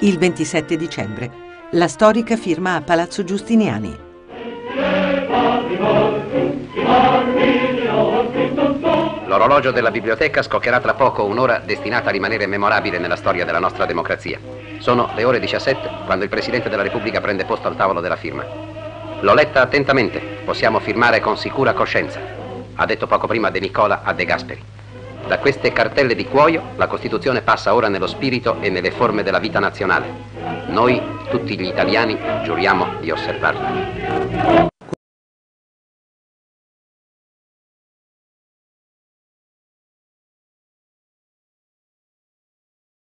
il 27 dicembre. La storica firma a Palazzo Giustiniani. L'orologio della biblioteca scoccherà tra poco un'ora destinata a rimanere memorabile nella storia della nostra democrazia. Sono le ore 17 quando il Presidente della Repubblica prende posto al tavolo della firma. L'ho letta attentamente, possiamo firmare con sicura coscienza, ha detto poco prima De Nicola a De Gasperi. Da queste cartelle di cuoio la Costituzione passa ora nello spirito e nelle forme della vita nazionale. Noi, tutti gli italiani, giuriamo di osservarla.